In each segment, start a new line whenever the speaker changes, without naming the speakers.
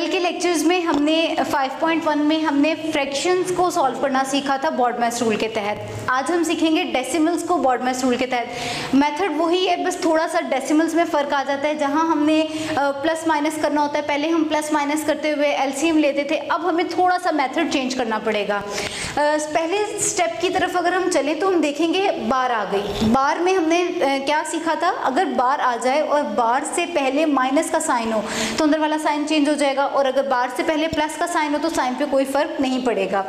कल के लेक्चर्स में हमने 5.1 में हमने फ्रैक्शंस को सॉल्व करना सीखा था बॉडमैस रूल के तहत। आज हम सीखेंगे डेसिमल्स को बॉडमैस रूल के तहत। मेथड वही है, बस थोड़ा सा डेसिमल्स में फ़र्क आ जाता है, जहाँ हमने प्लस माइनस करना होता है। पहले हम प्लस माइनस करते हुए एलसीएम लेते थे, अब हमें थोड़ा सा मैथड चेंज करना पड़ेगा। पहले स्टेप की तरफ़ अगर हम चलें तो हम देखेंगे बार आ गई। बार में हमने क्या सीखा था? अगर बार आ जाए और बार से पहले माइनस का साइन हो तो अंदर वाला साइन चेंज हो जाएगा। और अगर बार से पहले प्लस का साइन हो तो साइन पे कोई फ़र्क नहीं पड़ेगा।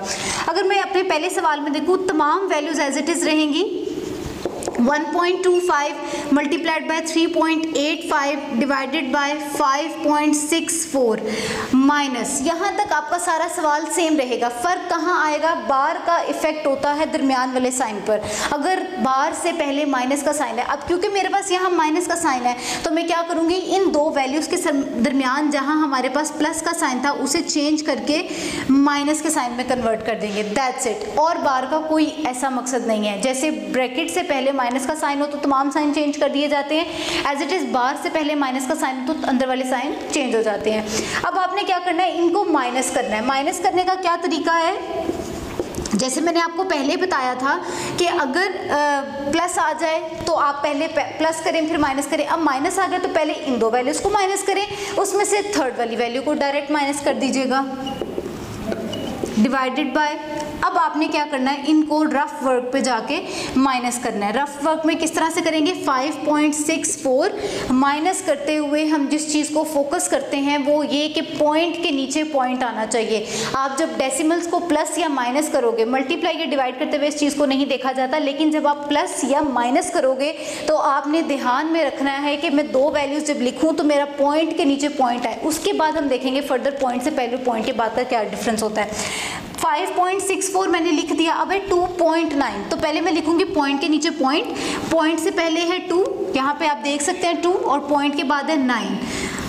अगर मैं अपने पहले सवाल में देखूँ, तमाम वैल्यूज़ एज इट इज़ रहेंगी। 1.25 multiplied by 3.85 divided by 5.64 minus यहाँ तक आपका सारा सवाल सेम रहेगा। फ़र्क कहाँ आएगा? बार का इफ़ेक्ट होता है दरमियान वाले साइन पर। अगर बार से पहले माइनस का साइन है, अब क्योंकि मेरे पास यहाँ माइनस का साइन है तो मैं क्या करूँगी? इन दो वैल्यूज़ के दरमियान जहाँ हमारे पास प्लस का साइन था, उसे चेंज करके माइनस के साइन में कन्वर्ट कर देंगे। दैट्स इट और बार का कोई ऐसा मकसद नहीं है। जैसे ब्रैकेट से पहले माइनस का साइन हो तो तमाम साइन चेंज कर दिए जाते हैं। एज इट इज़ बार से पहले माइनस का साइन हो तो अंदर वाले साइन चेंज हो जाते हैं। अब आपने क्या करना है? इनको माइनस करना है। माइनस करने का क्या तरीका है? जैसे मैंने आपको पहले बताया था कि अगर आ, प्लस आ जाए तो आप पहले प्लस करें फिर माइनस करें। अब माइनस आ गया तो पहले इन दो वैल्यूज़ को माइनस करें। उसमें से थर्ड वाली वैल्यू को डायरेक्ट माइनस कर दीजिएगा। डिवाइडेड बाय अब आपने क्या करना है? इनको रफ वर्क पे जाके माइनस करना है। रफ वर्क में किस तरह से करेंगे? 5.64 माइनस करते हुए हम जिस चीज़ को फोकस करते हैं, वो ये कि पॉइंट के नीचे पॉइंट आना चाहिए। आप जब डेसिमल्स को प्लस या माइनस करोगे मल्टीप्लाई या डिवाइड करते हुए इस चीज़ को नहीं देखा जाता, लेकिन जब आप प्लस या माइनस करोगे तो आपने ध्यान में रखना है कि मैं दो वैल्यूज़ जब लिखूँ तो मेरा पॉइंट के नीचे पॉइंट आए। उसके बाद हम देखेंगे फर्दर पॉइंट से पहले पॉइंट के बाद का क्या डिफरेंस होता है। 5.64 मैंने लिख दिया, अब है 2.9 तो पहले मैं लिखूँगी पॉइंट के नीचे पॉइंट पॉइंट से पहले है 2 यहाँ पे आप देख सकते हैं 2 और पॉइंट के बाद है 9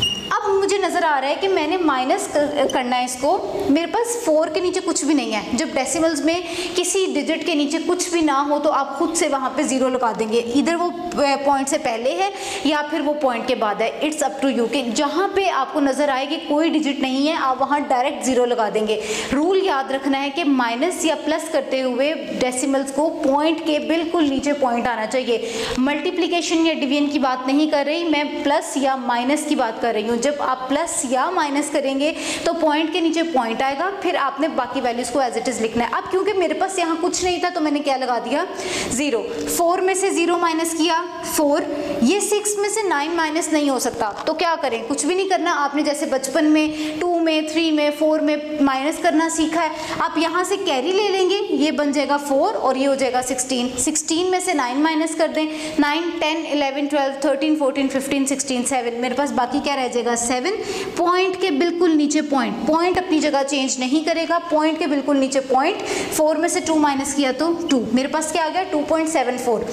मुझे नज़र आ रहा है कि मैंने माइनस करना है इसको। मेरे पास फोर के नीचे कुछ भी नहीं है। जब डेसिमल्स में किसी डिजिट के नीचे कुछ भी ना हो तो आप खुद से वहाँ पे ज़ीरो लगा देंगे। इधर वो पॉइंट से पहले है, या फिर वो पॉइंट के बाद है। इट्स अप टू यू कि जहाँ पे आपको नज़र आए कि कोई डिजिट नहीं है, आप वहाँ डायरेक्ट ज़ीरो लगा देंगे। रूल याद रखना है कि माइनस या प्लस करते हुए डेसिमल्स को पॉइंट के बिल्कुल नीचे पॉइंट आना चाहिए। मल्टीप्लीकेशन या डिवीज़न की बात नहीं कर रही, मैं प्लस या माइनस की बात कर रही हूँ। जब आप प्लस या माइनस करेंगे तो पॉइंट के नीचे पॉइंट आएगा, फिर आपने बाकी वैल्यूज़ को एज इट इज़ लिखना है। अब क्योंकि मेरे पास यहाँ कुछ नहीं था तो मैंने क्या लगा दिया? ज़ीरो फोर में से ज़ीरो माइनस किया। फोर ये सिक्स में से नाइन माइनस नहीं हो सकता। तो क्या करें? कुछ भी नहीं करना। आपने जैसे बचपन में टू में थ्री में फोर में माइनस करना सीखा है। आप यहाँ से कैरी ले लेंगे। ये बन जाएगा फोर और ये हो जाएगा सिक्सटीन सिक्सटीन में से नाइन माइनस कर दें। Nine ten eleven twelve thirteen fourteen fifteen sixteen seven मेरे पास बाकी क्या रह जाएगा? सेवन पॉइंट के बिल्कुल नीचे पॉइंट पॉइंट अपनी जगह चेंज नहीं करेगा. पॉइंट के बिल्कुल नीचे पॉइंट फोर में से टू माइनस किया तो टू मेरे पास क्या आ गया? टू पॉइंट सेवन फोर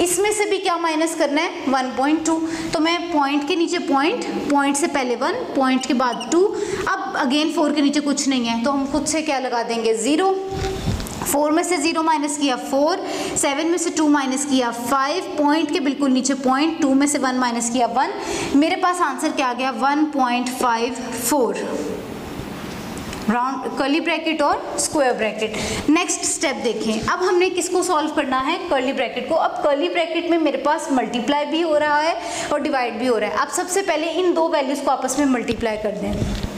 इसमें से भी क्या माइनस करना है? वन पॉइंट टू तो मैं पॉइंट के नीचे पॉइंट पॉइंट से पहले वन पॉइंट के बाद टू अब अगेन फोर के नीचे कुछ नहीं है. तो हम खुद से क्या लगा देंगे? ज़ीरो फोर में से ज़ीरो माइनस किया फोर, सेवन में से टू माइनस किया फाइव, पॉइंट के बिल्कुल नीचे पॉइंट, टू में से वन माइनस किया वन। मेरे पास आंसर क्या आ गया? One point five four. Round curly bracket और स्क्वायर ब्रैकेट नेक्स्ट स्टेप देखें। अब हमने किसको सॉल्व करना है? कर्ली ब्रैकेट को। अब कर्ली ब्रैकेट में मेरे पास मल्टीप्लाई भी हो रहा है और डिवाइड भी हो रहा है। अब सबसे पहले इन दो वैल्यूज़ को आपस में मल्टीप्लाई कर दें।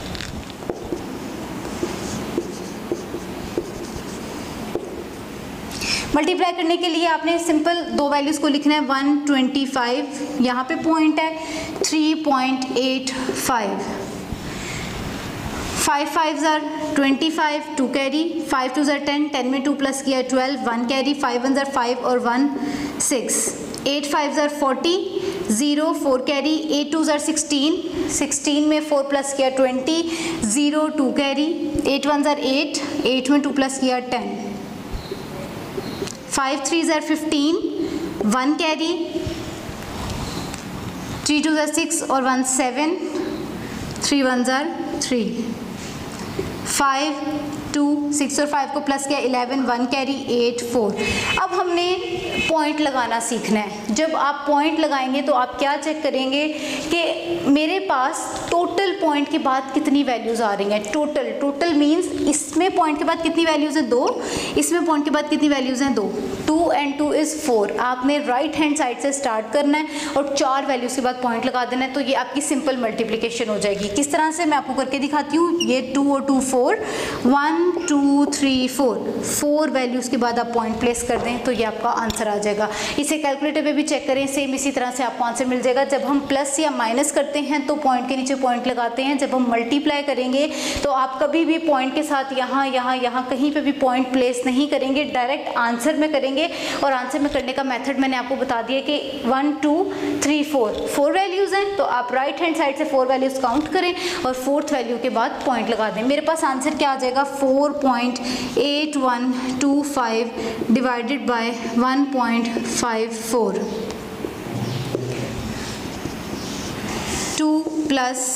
मल्टीप्लाई करने के लिए आपने सिंपल दो वैल्यूज़ को लिखना है वन ट्वेंटी फाइव यहाँ पर पॉइंट है three point eight five five five ज़र twenty five two carry five two ज़र टेन टेन में टू प्लस किया twelve one carry five one ज़र फाइव और वन सिक्स एट फाइव ज़र forty zero four carry eight two ज़र sixteen sixteen में four plus किया twenty zero two carry eight one ज़र एट एट में टू प्लस किया टेन फाइव थ्री ज़र fifteen one carry three two ज़र six और वन सेवन थ्री वन ज़र थ्री फाइव टू सिक्स और फाइव को प्लस किया eleven one carry eight four अब हमने पॉइंट लगाना सीखना है। जब आप पॉइंट लगाएँगे तो आप क्या चेक करेंगे कि मेरे पास टोटल पॉइंट के बाद कितनी वैल्यूज़ आ रही हैं? टोटल टोटल मीन्स इसमें पॉइंट के बाद कितनी वैल्यूज़ हैं? दो। इसमें पॉइंट के बाद कितनी वैल्यूज़ हैं? दो। Two and two is four आपने राइट हैंड साइड से स्टार्ट करना है और चार वैल्यूज़ के बाद पॉइंट लगा देना है तो ये आपकी सिंपल मल्टीप्लीकेशन हो जाएगी। किस तरह से मैं आपको करके दिखाती हूँ? ये टू और two four one two three four four values के बाद आप पॉइंट प्लेस कर दें तो ये आपका आंसर आ जाएगा। इसे कैलकुलेटर पर भी चेक करें सेम इसी तरह से आपको आंसर मिल जाएगा। जब हम प्लस या माइनस करते हैं तो पॉइंट के नीचे पॉइंट लगाते हैं। जब हम मल्टीप्लाई करेंगे तो आप कभी भी पॉइंट के साथ यहाँ यहाँ यहाँ, कहीं पे भी पॉइंट प्लेस नहीं करेंगे। डायरेक्ट आंसर में करेंगे। और आंसर में करने का मैथड मैंने आपको बता दिया कि one two three four four values हैं तो आप राइट हैंड साइड से फोर वैल्यूज़ काउंट करें और फोर्थ वैल्यू के बाद पॉइंट लगा दें। मेरे पास आंसर क्या आ जाएगा? Four point eight one two five divided by one point five four two plus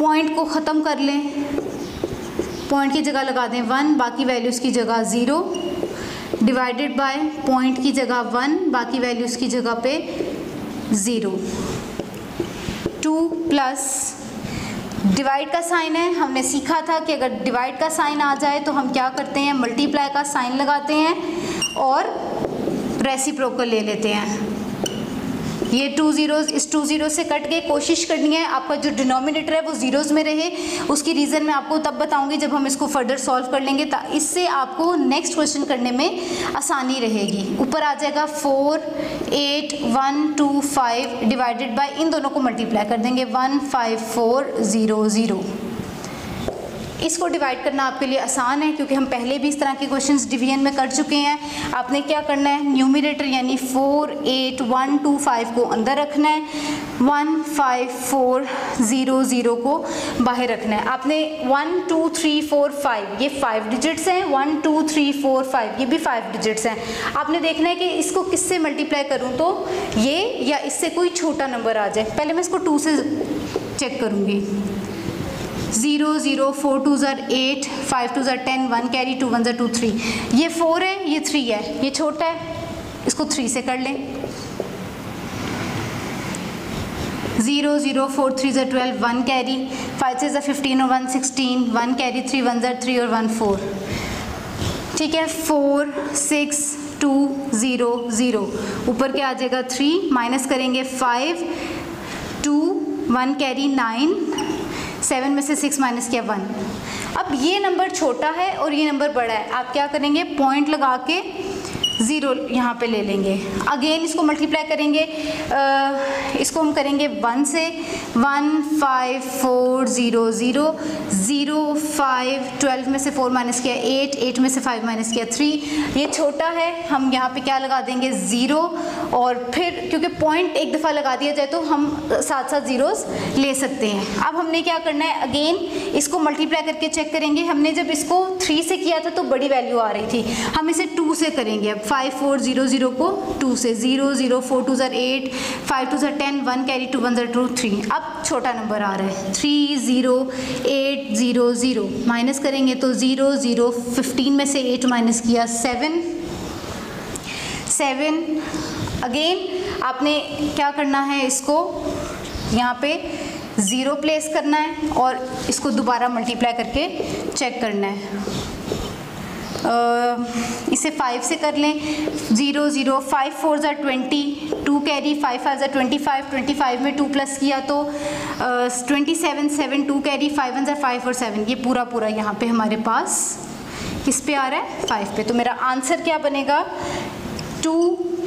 point को ख़त्म कर लें। पॉइंट की जगह लगा दें वन, बाकी वैल्यूज़ की जगह ज़ीरो। डिवाइडेड बाय पॉइंट की जगह वन, बाकी वैल्यूज़ की जगह पे ज़ीरो। टू प्लस डिवाइड का साइन है। हमने सीखा था कि अगर डिवाइड का साइन आ जाए तो हम क्या करते हैं? मल्टीप्लाई का साइन लगाते हैं और रेसिप्रोकल ले लेते हैं। ये टू ज़ीरोज़ इस टू ज़ीरो से कट के कोशिश करनी है। आपका जो डिनोमिनेटर है, वो ज़ीरोज़ में रहे। उसकी रीज़न मैं आपको तब बताऊँगी जब हम इसको फर्दर सॉल्व कर लेंगे। इससे आपको नेक्स्ट क्वेश्चन करने में आसानी रहेगी। ऊपर आ जाएगा four eight one two five divided by इन दोनों को मल्टीप्लाई कर देंगे। One five four zero zero इसको डिवाइड करना आपके लिए आसान है, क्योंकि हम पहले भी इस तरह के क्वेश्चंस डिवीज़न में कर चुके हैं। आपने क्या करना है? न्यूमिनेटर यानी four eight one two five को अंदर रखना है। One five four zero zero को बाहर रखना है। आपने one two three four five ये फाइव डिजिट्स हैं। One two three four five ये भी फाइव डिजिट्स हैं। आपने देखना है कि इसको किससे मल्टीप्लाई करूँ तो? ये या इससे कोई छोटा नंबर आ जाए। पहले मैं इसको टू से चेक करूँगी। ज़ीरो ज़ीरो फोर टू ज़र एट फाइव टू ज़र ten one carry two one ज़र टू थ्री ये फोर है, ये थ्री है. ये छोटा है, इसको थ्री से कर लें. ज़ीरो ज़ीरो फोर थ्री ज़र ट्वेल्व वन कैरी फाइव से ज़र फिफ्टीन और one sixteen one carry three one ज़र थ्री और वन फोर ठीक है four six two zero zero ऊपर क्या आ जाएगा? थ्री माइनस करेंगे five two one carry nine seven में से सिक्स माइनस किया वन। अब ये नंबर छोटा है और ये नंबर बड़ा है। आप क्या करेंगे? पॉइंट लगा के ज़ीरो यहाँ पे ले लेंगे। अगेन इसको मल्टीप्लाई करेंगे। आ, इसको हम करेंगे वन से one five four zero zero zero five twelve में से फोर माइनस किया एट एट में से फाइव माइनस किया थ्री। ये छोटा है। हम यहाँ पे क्या लगा देंगे? ज़ीरो। और फिर, क्योंकि पॉइंट एक दफ़ा लगा दिया जाए तो हम साथ साथ ज़ीरोज़ ले सकते हैं। अब हमने क्या करना है? अगेन इसको मल्टीप्लाई करके चेक करेंगे। हमने जब इसको थ्री से किया था तो बड़ी वैल्यू आ रही थी। हम इसे टू से करेंगे। अब फाइव फोर ज़ीरो ज़ीरो को टू से ज़ीरो ज़ीरो फोर टू ज़र एट फाइव टू ज़र ten one carry two one ज़र टू थ्री अब छोटा नंबर आ रहा है। Three zero eight zero zero minus करेंगे तो ज़ीरो ज़ीरो फिफ्टीन में से एट माइनस किया सेवन सेवन अगेन आपने क्या करना है इसको? यहाँ पे ज़ीरो प्लेस करना है और इसको दोबारा मल्टीप्लाई करके चेक करना है। इसे फाइव से कर लें। ज़ीरो ज़ीरो फाइव फोर ज़ा twenty two carry five five ज़ा ट्वेंटी फाइव ट्वेंटी फाइव में टू प्लस किया तो twenty seven seven two carry five one ज़ा फाइव और सेवन ये पूरा पूरा यहाँ पे हमारे पास किस पे आ रहा है? फाइव पे। तो मेरा आंसर क्या बनेगा? Two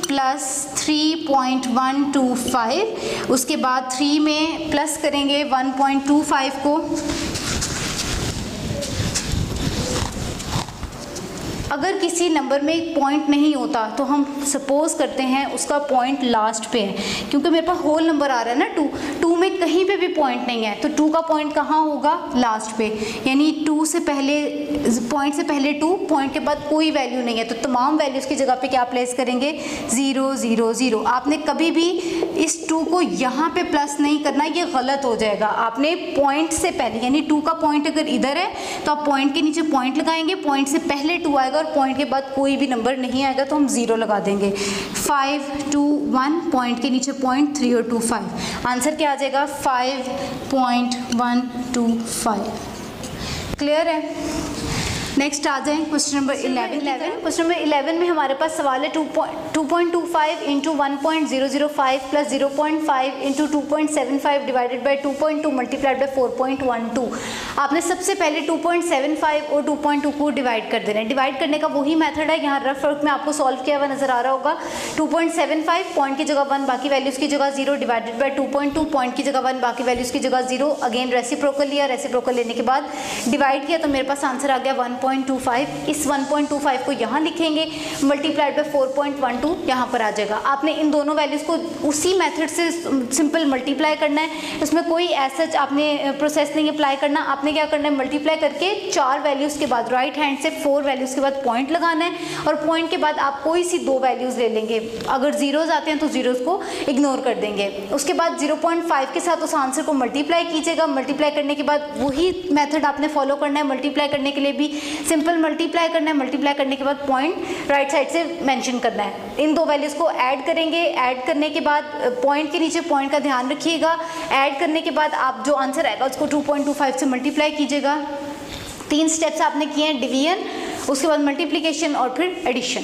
plus three point one two five उसके बाद थ्री में प्लस करेंगे वन पॉइंट टू फाइव को। अगर किसी नंबर में एक पॉइंट नहीं होता तो हम सपोज़ करते हैं उसका पॉइंट लास्ट पे है। क्योंकि मेरे पास होल नंबर आ रहा है ना टू टू में कहीं पे भी पॉइंट नहीं है तो टू का पॉइंट कहाँ होगा? लास्ट पे। यानी टू से पहले पॉइंट से पहले टू पॉइंट के बाद कोई वैल्यू नहीं है। तो तमाम वैल्यूज़ की जगह पे क्या प्लेस करेंगे? ज़ीरो ज़ीरो ज़ीरो आपने कभी भी इस टू को यहाँ पे प्लस नहीं करना, ये गलत हो जाएगा। आपने पॉइंट से पहले, यानी टू का पॉइंट अगर इधर है तो आप पॉइंट के नीचे पॉइंट लगाएँगे पॉइंट से पहले टू आएगा आएगा पॉइंट के बाद कोई भी नंबर नहीं आएगा तो हम ज़ीरो लगा देंगे। फाइव टू वन पॉइंट के नीचे पॉइंट थ्री और टू फाइव आंसर क्या आ जाएगा? Five point one two five clear है? नेक्स्ट आ जाए question number eleven eleven question number eleven में हमारे पास सवाल है two point two point two five into one point zero zero five plus zero point five into two point seven five divided by two point two multiplied by four point one two आपने सबसे पहले to point seven five और two point two को divide कर देना है। Divide करने का वही मैथड है, यहाँ रफ वर्क में आपको सॉल्व किया हुआ नज़र आ रहा होगा। Two point seven five point की जगह वन बाकी वैल्यूज़ की जगह zero divided by two point two point की जगह वन बाकी वैल्यूज़ की जगह ज़ीरो अगेन रेसिप्रोकल लिया रेसिप्रोकल लेने के बाद डिवाइड किया तो मेरे पास आंसर आ गया वन पॉइंट टू फाइव इस 1.25 को यहाँ लिखेंगे मल्टीप्लाइड बाय 4.12 यहाँ पर आ जाएगा। आपने इन दोनों वैल्यूज़ को उसी मेथड से सिंपल मल्टीप्लाई करना है। इसमें कोई ऐसा आपने प्रोसेस नहीं अप्लाई करना। आपने क्या करना है? मल्टीप्लाई करके चार वैल्यूज़ के बाद राइट हैंड से फोर वैल्यूज़ के बाद पॉइंट लगाना है और पॉइंट के बाद आप कोई सी दो वैल्यूज़ ले लेंगे। अगर जीरोज़ आते हैं तो जीरोज़ को इग्नोर कर देंगे। उसके बाद 0.5 के साथ उस आंसर को मल्टीप्लाई कीजिएगा। मल्टीप्लाई करने के बाद वही मेथड आपने फॉलो करना है। मल्टीप्लाई करने के लिए भी सिंपल मल्टीप्लाई करना है मल्टीप्लाई करने के बाद पॉइंट राइट साइड से मेंशन करना है। इन दो वैल्यूज़ को ऐड करेंगे। ऐड करने के बाद पॉइंट के नीचे पॉइंट का ध्यान रखिएगा। ऐड करने के बाद आप जो आंसर आएगा, उसको 2.25 से मल्टीप्लाई कीजिएगा। तीन स्टेप्स आपने किए हैं डिवीज़न उसके बाद मल्टीप्लीकेशन और फिर एडिशन